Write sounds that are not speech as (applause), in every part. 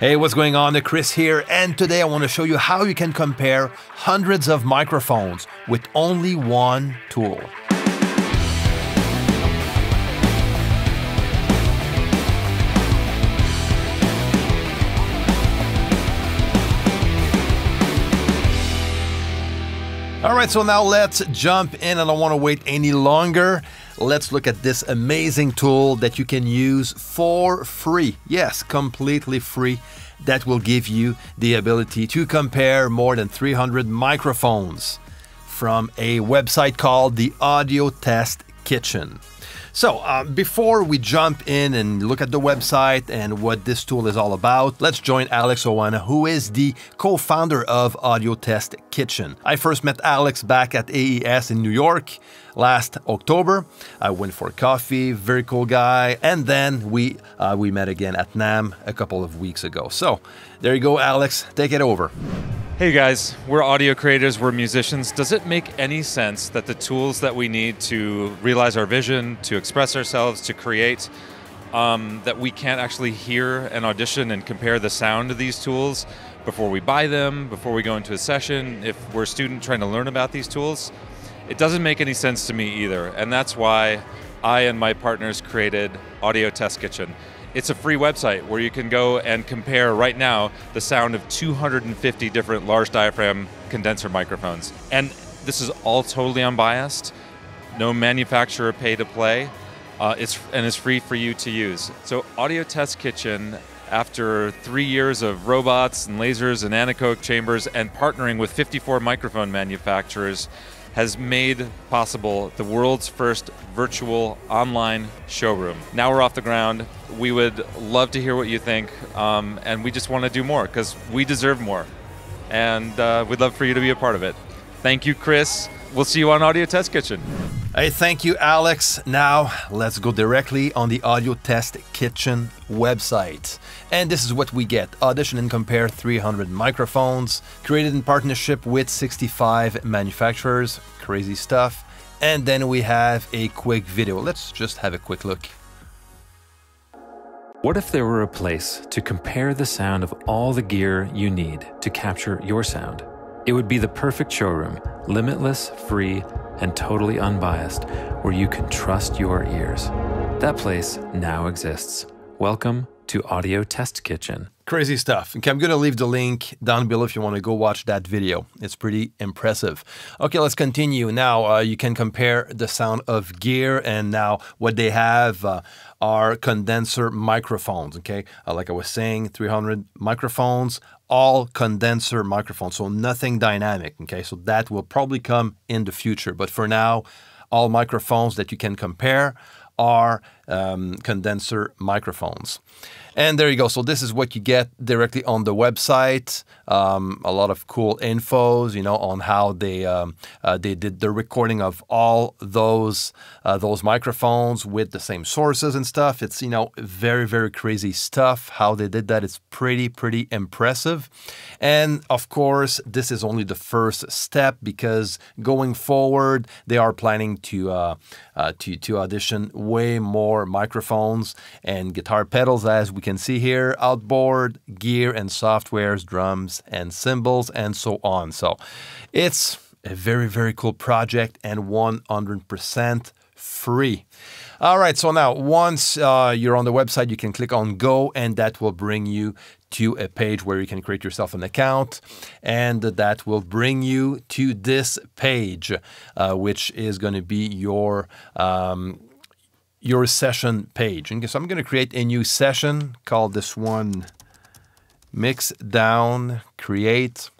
Hey, what's going on? Chris here, and today I want to show you how you can compare hundreds of microphones with only one tool. All right, so now let's jump in. I don't want to wait any longer. Let's look at this amazing tool that you can use for free. Yes, completely free. That will give you the ability to compare more than 300 microphones from a website called the Audio Test Kitchen. So, uh, before we jump in and look at the website and what this tool is all about, let's join Alex Oana, who is the co founder of Audio Test Kitchen. I first met Alex back at AES in New York last October. I went for coffee, very cool guy, and then we uh, we met again at NAMM a couple of weeks ago. So, there you go, Alex. Take it over. Hey guys, we're audio creators, we're musicians. Does it make any sense that the tools that we need to realize our vision, to express ourselves, to create, um, that we can't actually hear an audition and compare the sound of these tools before we buy them, before we go into a session, if we're a student trying to learn about these tools? It doesn't make any sense to me either, and that's why I and my partners created Audio Test Kitchen. It's a free website where you can go and compare right now the sound of 250 different large diaphragm condenser microphones. And this is all totally unbiased, no manufacturer pay to play, uh, it's, and it's free for you to use. So, Audio Test Kitchen, after three years of robots and lasers and anechoic chambers and partnering with 54 microphone manufacturers, has made possible the world's first virtual online showroom. Now we're off the ground. We would love to hear what you think, um, and we just want to do more because we deserve more. And uh, we'd love for you to be a part of it. Thank you, Chris. We'll see you on Audio Test Kitchen. Hey, thank you, Alex. Now, let's go directly on the Audio Test Kitchen website. And this is what we get Audition and compare 300 microphones, created in partnership with 65 manufacturers. Crazy stuff. And then we have a quick video. Let's just have a quick look. What if there were a place to compare the sound of all the gear you need to capture your sound? It would be the perfect showroom, limitless, free, and totally unbiased, where you can trust your ears. That place now exists. Welcome to Audio Test Kitchen. Crazy stuff. Okay, I'm going to leave the link down below if you want to go watch that video. It's pretty impressive. Okay, let's continue. Now, uh, you can compare the sound of gear and now what they have uh, are condenser microphones. Okay, uh, like I was saying, 300 microphones, all condenser microphones, so nothing dynamic. Okay, so that will probably come in the future. But for now, all microphones that you can compare are um, condenser microphones. And there you go. So this is what you get directly on the website. Um, a lot of cool infos, you know, on how they um, uh, they did the recording of all those uh, those microphones with the same sources and stuff. It's you know very very crazy stuff. How they did that. It's pretty pretty impressive. And of course, this is only the first step because going forward, they are planning to uh, uh to to audition way more microphones and guitar pedals as we can see here, outboard, gear and softwares, drums and cymbals and so on. So it's a very, very cool project and 100% free. All right, so now once uh, you're on the website, you can click on Go, and that will bring you to a page where you can create yourself an account, and that will bring you to this page, uh, which is going to be your um, your session page. And so I'm going to create a new session, call this one mix down, create.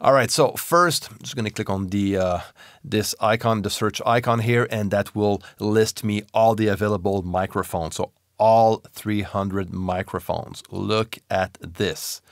All right, so first I'm just going to click on the uh, this icon, the search icon here, and that will list me all the available microphones. So all 300 microphones. Look at this.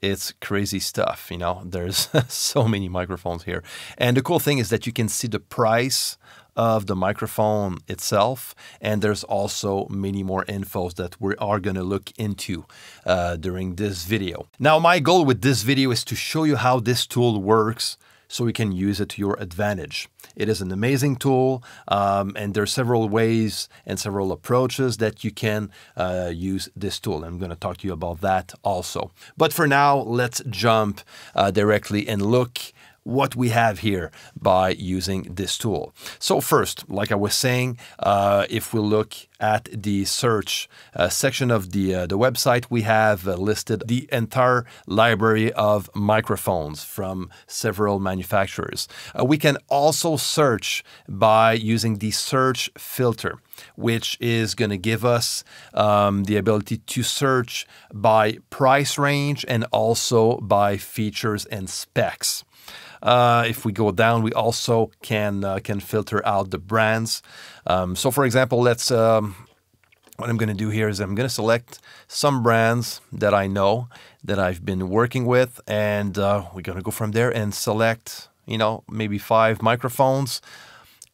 It's crazy stuff, you know. There's (laughs) so many microphones here. And the cool thing is that you can see the price of the microphone itself. And there's also many more infos that we are going to look into uh, during this video. Now, my goal with this video is to show you how this tool works so you can use it to your advantage. It is an amazing tool, um, and there are several ways and several approaches that you can uh, use this tool. I'm going to talk to you about that also. But for now, let's jump uh, directly and look what we have here by using this tool. So first, like I was saying, uh, if we look at the search uh, section of the, uh, the website, we have uh, listed the entire library of microphones from several manufacturers. Uh, we can also search by using the search filter, which is going to give us um, the ability to search by price range and also by features and specs. Uh, if we go down, we also can uh, can filter out the brands. Um, so, for example, let's. Um, what I'm going to do here is I'm going to select some brands that I know that I've been working with, and uh, we're going to go from there and select, you know, maybe five microphones,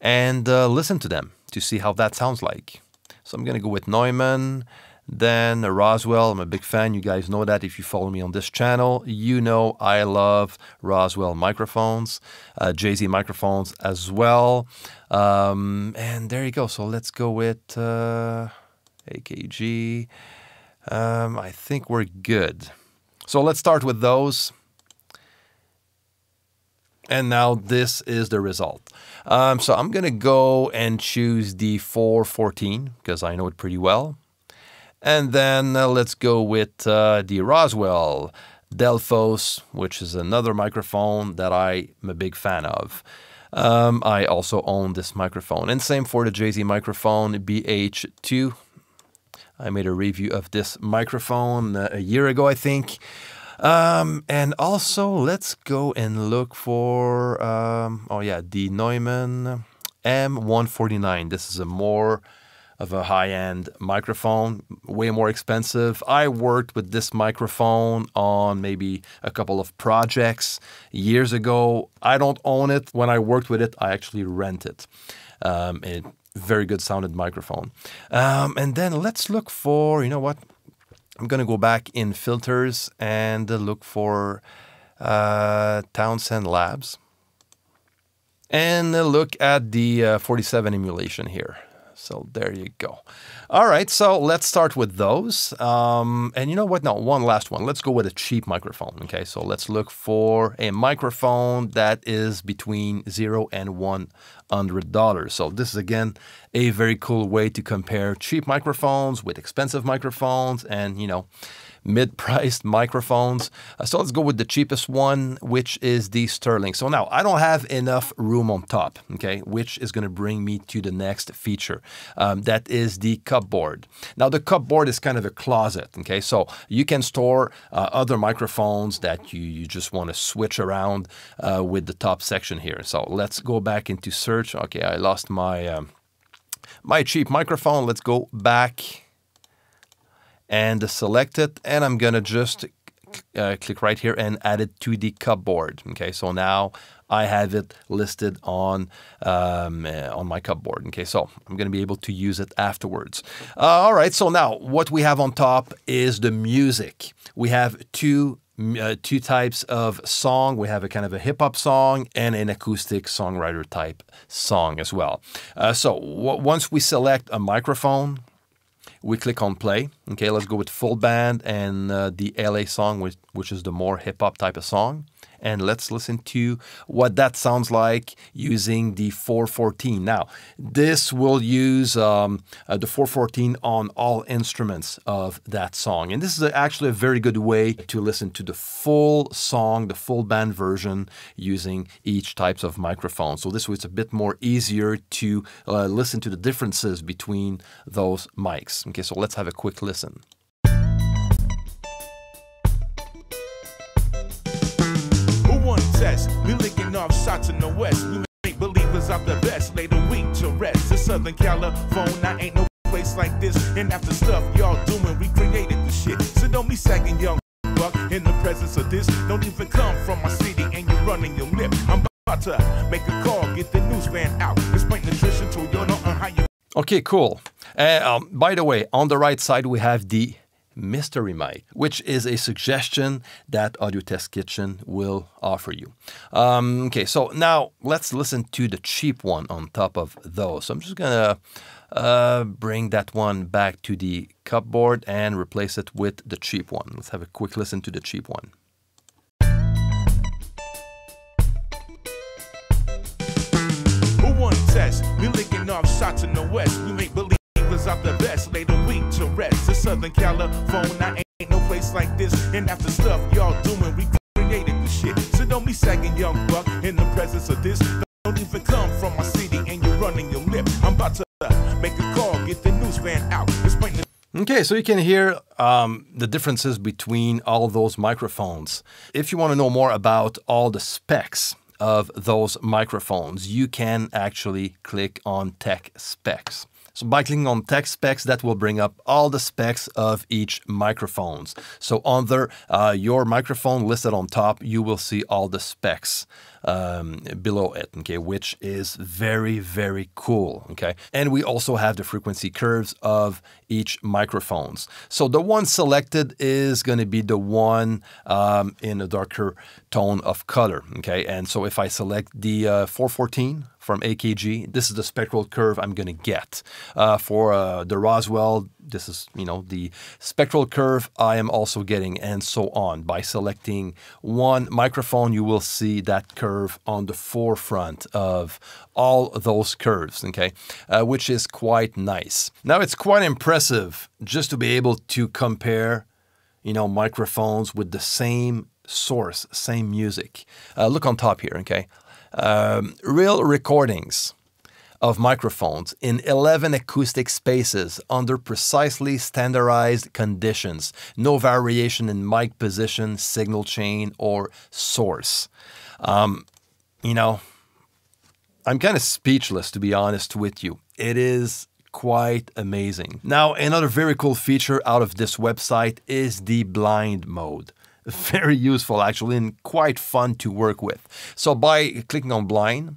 and uh, listen to them to see how that sounds like. So I'm going to go with Neumann. Then Roswell, I'm a big fan. You guys know that if you follow me on this channel. You know I love Roswell microphones, uh, JZ microphones as well. Um, and there you go. So let's go with uh, AKG. Um, I think we're good. So let's start with those. And now this is the result. Um, so I'm going to go and choose the 414 because I know it pretty well. And then uh, let's go with uh, the Roswell Delphos, which is another microphone that I'm a big fan of. Um, I also own this microphone. And same for the JZ microphone BH2. I made a review of this microphone uh, a year ago, I think. Um, and also, let's go and look for, um, oh yeah, the Neumann M149. This is a more of a high end microphone, way more expensive. I worked with this microphone on maybe a couple of projects years ago. I don't own it. When I worked with it, I actually rent it. Um, it very good sounded microphone. Um, and then let's look for, you know what? I'm going to go back in filters and look for uh, Townsend Labs and look at the uh, 47 emulation here. So there you go. All right, so let's start with those. Um, and you know what? No, one last one. Let's go with a cheap microphone. Okay, so let's look for a microphone that is between zero and one hundred dollars. So this is again a very cool way to compare cheap microphones with expensive microphones, and you know mid-priced microphones. Uh, so let's go with the cheapest one, which is the Sterling. So now I don't have enough room on top, okay, which is going to bring me to the next feature. Um, that is the cupboard. Now the cupboard is kind of a closet, okay, so you can store uh, other microphones that you, you just want to switch around uh, with the top section here. So let's go back into search. Okay, I lost my um, my cheap microphone. Let's go back and select it and I'm gonna just uh, click right here and add it to the cupboard. Okay, so now I have it listed on um, uh, on my cupboard. Okay, so I'm going to be able to use it afterwards. Uh, all right, so now what we have on top is the music. We have two uh, two types of song. We have a kind of a hip hop song and an acoustic songwriter type song as well. Uh, so once we select a microphone, we click on play. Okay, let's go with full band and uh, the LA song, which, which is the more hip hop type of song and let's listen to what that sounds like using the 414. Now, this will use um, uh, the 414 on all instruments of that song. And this is actually a very good way to listen to the full song, the full band version using each types of microphone. So this way it's a bit more easier to uh, listen to the differences between those mics. Okay, so let's have a quick listen. Test. We licking off shots in the west. We make believers of the best. Lay the weak to rest. In Southern California, ain't no place like this. And after stuff y'all doing, we created the shit. So don't be sagging young buck in the presence of this. Don't even come from my city and you're running your lip. I'm about to make a call, get the news van out. Explain nutrition to you know how you. Okay, cool. Uh, um, by the way, on the right side we have the mystery mic, which is a suggestion that Audio Test Kitchen will offer you. Um, okay, so now let's listen to the cheap one on top of those. So I'm just gonna uh, bring that one back to the cupboard and replace it with the cheap one. Let's have a quick listen to the cheap one. Who to test? We licking off shots in the west. We make believers out the best. Lay the weak to rest. In Southern California, ain't no place like this. And after stuff y'all doing, we created the shit. So don't be sagging, young buck, in the presence of this. Don't even come from my city and you're running your lip. I'm about to make a call, get the news van out. Okay, so you can hear um, the differences between all those microphones. If you want to know more about all the specs of those microphones, you can actually click on Tech Specs. So by clicking on Tech Specs, that will bring up all the specs of each microphones. So under uh, your microphone listed on top, you will see all the specs um, below it, okay, which is very, very cool, okay? And we also have the frequency curves of each microphones. So the one selected is going to be the one um, in a darker tone of color, okay? And so if I select the uh, 414 from AKG, this is the spectral curve I'm going to get. Uh, for uh, the Roswell, this is, you know, the spectral curve I am also getting, and so on. By selecting one microphone, you will see that curve on the forefront of all those curves, okay, uh, which is quite nice. Now, it's quite impressive just to be able to compare, you know, microphones with the same source, same music. Uh, look on top here, okay? Um, real recordings of microphones in 11 acoustic spaces under precisely standardized conditions. No variation in mic position, signal chain, or source. Um, you know, I'm kind of speechless to be honest with you. It is quite amazing. Now, another very cool feature out of this website is the blind mode. (laughs) Very useful actually and quite fun to work with. So by clicking on blind,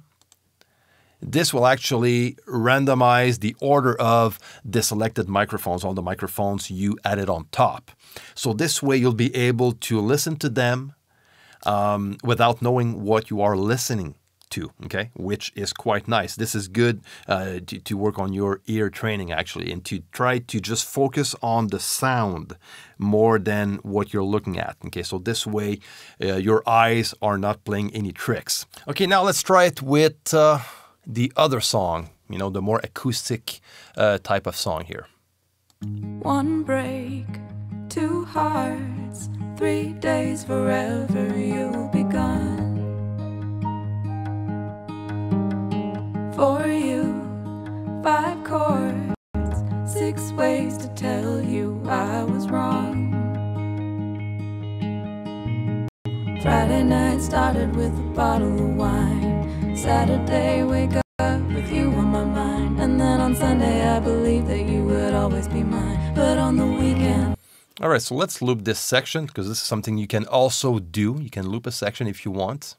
this will actually randomize the order of the selected microphones, all the microphones you added on top. So this way you'll be able to listen to them um, without knowing what you are listening okay, which is quite nice. This is good uh, to, to work on your ear training actually and to try to just focus on the sound more than what you're looking at, okay, so this way uh, your eyes are not playing any tricks. Okay, now let's try it with uh, the other song, you know, the more acoustic uh, type of song here. One break, two hearts, three days forever you'll be gone. For you, five chords, six ways to tell you I was wrong. Friday night started with a bottle of wine. Saturday, wake up with you on my mind. And then on Sunday, I believed that you would always be mine. But on the weekend, All right, so let's loop this section because this is something you can also do. You can loop a section if you want.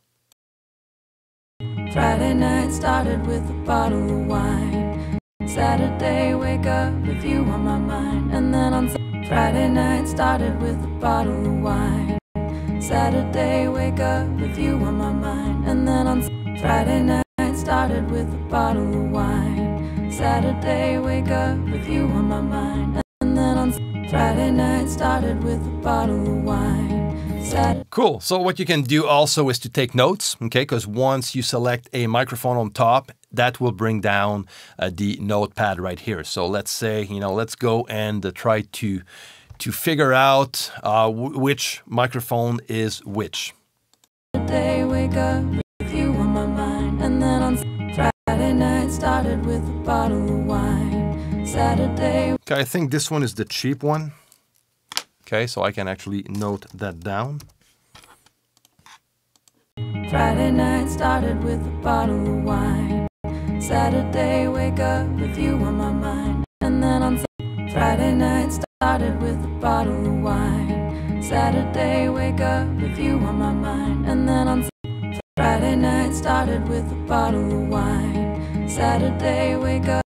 Friday night started with a bottle of wine. Saturday, wake up with you on my mind. And then on Friday night started with a bottle of wine. Saturday, wake up with you on my mind. And then on Friday night started with a bottle of wine. Saturday, wake up with you on my mind. Friday night started with a bottle of wine. Saturday. Cool. So what you can do also is to take notes, okay? Because once you select a microphone on top, that will bring down uh, the notepad right here. So let's say, you know, let's go and uh, try to to figure out uh, which microphone is which. Saturday, wake up with you on my mind. And then on Friday night, started with a bottle of wine. Saturday, Okay, I think this one is the cheap one. Okay, so I can actually note that down. Friday night, started with a bottle of wine. Saturday, wake up with you on my mind. And then on Friday night, started with a bottle of wine. Saturday, wake up with you on my mind. And then on Friday night, started with a bottle of wine. Saturday, wake up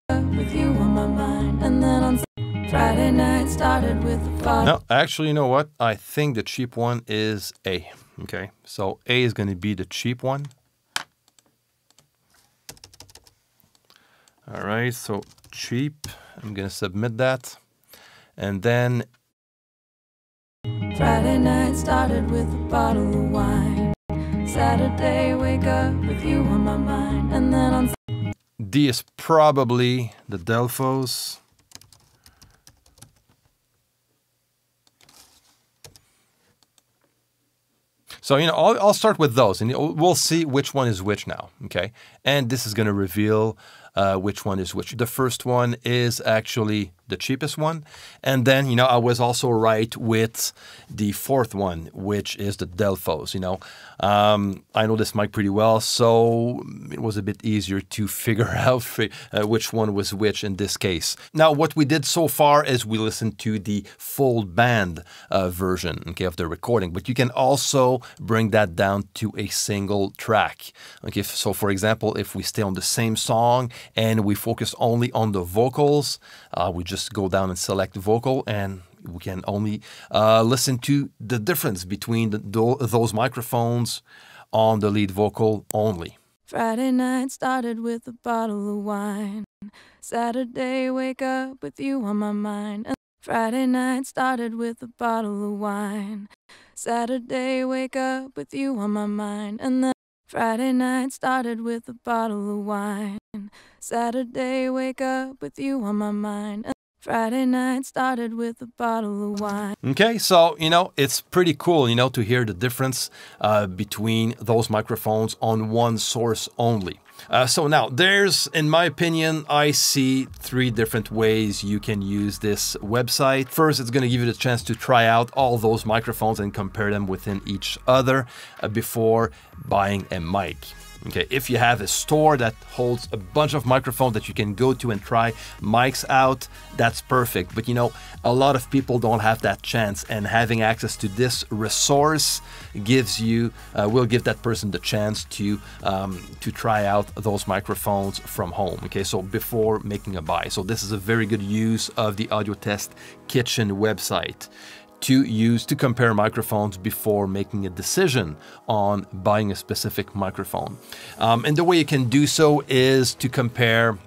Friday night started with a bottle. No, actually, you know what? I think the cheap one is A. Okay, so A is going to be the cheap one. All right, so cheap. I'm going to submit that. And then Friday night started with a bottle of wine. Saturday, wake up with you on my mind. And then on D is probably the Delphos. So, you know, I'll, I'll start with those and we'll see which one is which now. Okay. And this is going to reveal uh, which one is which. The first one is actually the cheapest one. And then, you know, I was also right with the fourth one, which is the Delphos. You know, um, I know this mic pretty well, so it was a bit easier to (laughs) figure out uh, which one was which in this case. Now, what we did so far is we listened to the full band uh, version, okay, of the recording, but you can also bring that down to a single track. Okay, so for example, if we stay on the same song and we focus only on the vocals, uh, we just just go down and select vocal and we can only uh, listen to the difference between the, those microphones on the lead vocal only. Friday night started with a bottle of wine. Saturday, wake up with you on my mind. Friday night started with a bottle of wine. Saturday, wake up with you on my mind. And then Friday night started with a bottle of wine. Saturday, wake up with you on my mind. Friday night started with a bottle of wine. Okay, so you know it's pretty cool, you know, to hear the difference uh, between those microphones on one source only. Uh, so now there's, in my opinion, I see three different ways you can use this website. First, it's going to give you the chance to try out all those microphones and compare them within each other uh, before buying a mic. Okay, if you have a store that holds a bunch of microphones that you can go to and try mics out, that's perfect. But you know, a lot of people don't have that chance, and having access to this resource gives you, uh, will give that person the chance to um, to try out those microphones from home. Okay, so before making a buy, so this is a very good use of the Audio Test Kitchen website to use to compare microphones before making a decision on buying a specific microphone. Um, and the way you can do so is to compare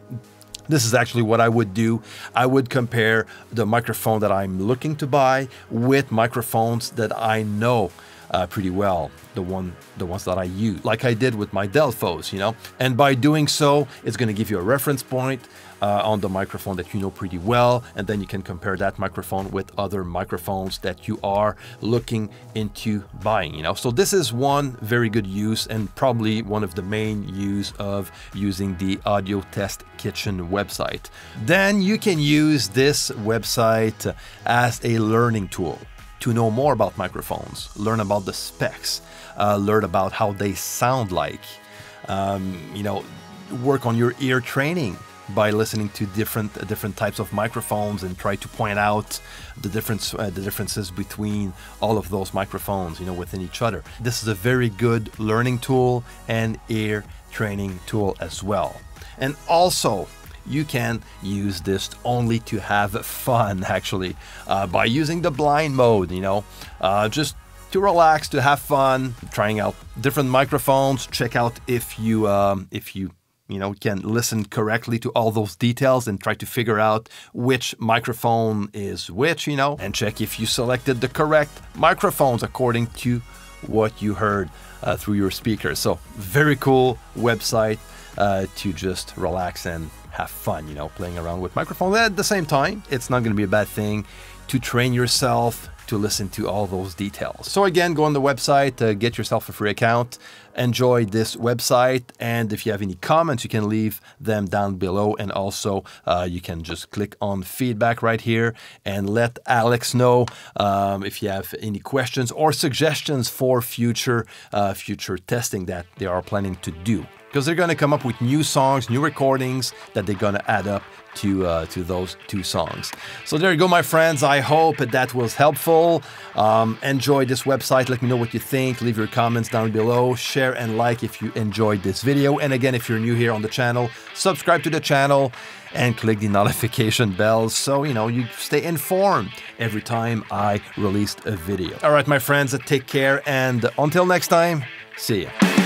this is actually what I would do. I would compare the microphone that I'm looking to buy with microphones that I know uh, pretty well, the one the ones that I use, like I did with my Delphos, you know. And by doing so, it's going to give you a reference point uh, on the microphone that you know pretty well, and then you can compare that microphone with other microphones that you are looking into buying. You know, so this is one very good use and probably one of the main use of using the Audio Test Kitchen website. Then you can use this website as a learning tool to know more about microphones, learn about the specs, uh, learn about how they sound like. Um, you know, work on your ear training by listening to different uh, different types of microphones and try to point out the difference uh, the differences between all of those microphones you know within each other this is a very good learning tool and ear training tool as well and also you can use this only to have fun actually uh, by using the blind mode you know? Uh, just to relax to have fun trying out different microphones check out if you um, if you you know can listen correctly to all those details and try to figure out which microphone is which you know? And check if you selected the correct microphones according to what you heard uh, through your speakers so very cool website uh, to just relax and have fun you know playing around with microphones. At the same time it's not going to be a bad thing to train yourself to listen to all those details. So again, go on the website, uh, get yourself a free account, enjoy this website, and if you have any comments, you can leave them down below, and also uh, you can just click on feedback right here and let Alex know um, if you have any questions or suggestions for future uh, future testing that they are planning to do because they're going to come up with new songs, new recordings that they're going to add up to uh, to those two songs. So there you go, my friends. I hope that was helpful. Um, enjoy this website. Let me know what you think. Leave your comments down below. Share and like if you enjoyed this video. And again, if you're new here on the channel, subscribe to the channel and click the (laughs) notification bell so you know you stay informed every time I release a video. All right, my friends, take care and until next time, see ya.